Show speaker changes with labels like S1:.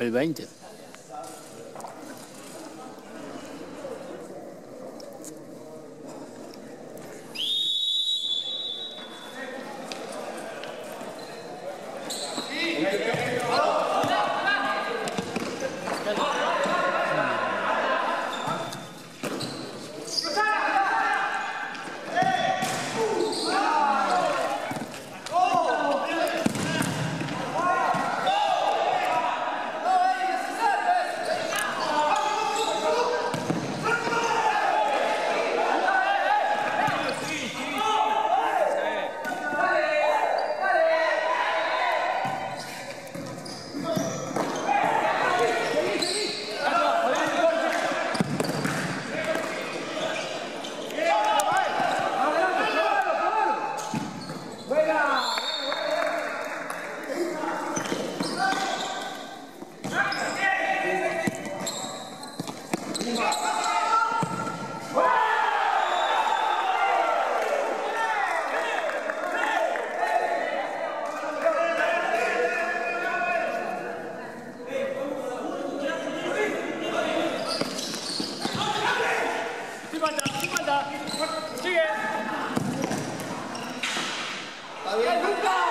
S1: el 20.
S2: 支援！加油！